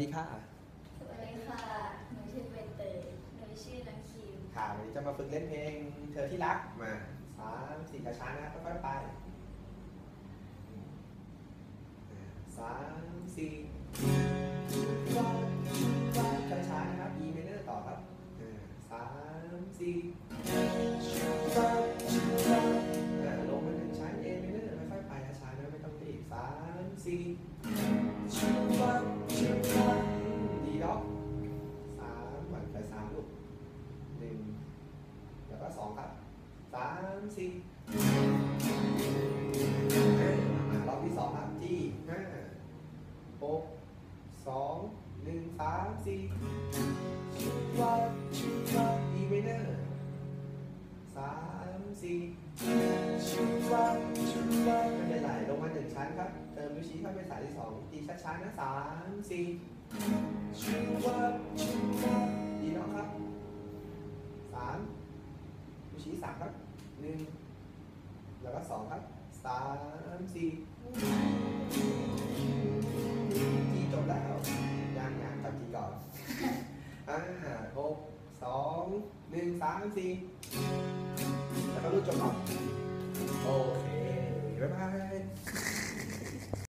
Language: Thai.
ดีค่ะ สวัสดีค่ะ หนูชื่อใบเตย หนูชื่อน้องคิมค่ะวันนี้จะมาฝึกเล่นเพลง เธอที่รักมาสามสี่ช้าๆนะค่อยๆไปสามสี่ช้าๆนะครับ E minor ต่อครับอ่าสามสี่อ่าลงมาหนึ่งชั้น A minor ค่อยๆไปช้าๆนะไม่ต้องรีบสามสี่ามสี่รอบที่สองครับที่ห้าหกสองหนึ่งสามสี่ชูวัดชูวัดอีเมเนอร์สามสี่ไม่เป็นไรลงมาหนึ่งชั้นครับ เติมนิ้วชี้เข้าไปสายที่สองตีช้าๆนะสามสี่ดีเนาะครับสามนิ้วชี้สามครับ หนึ่งแล้วก็สองครับสามสี่จีจบแล้วยังยังจับจีก่อนอ่าหกสองหนึ่งสามสี่แล้วก็รูดจบก่อนโอเค บ๊ายบาย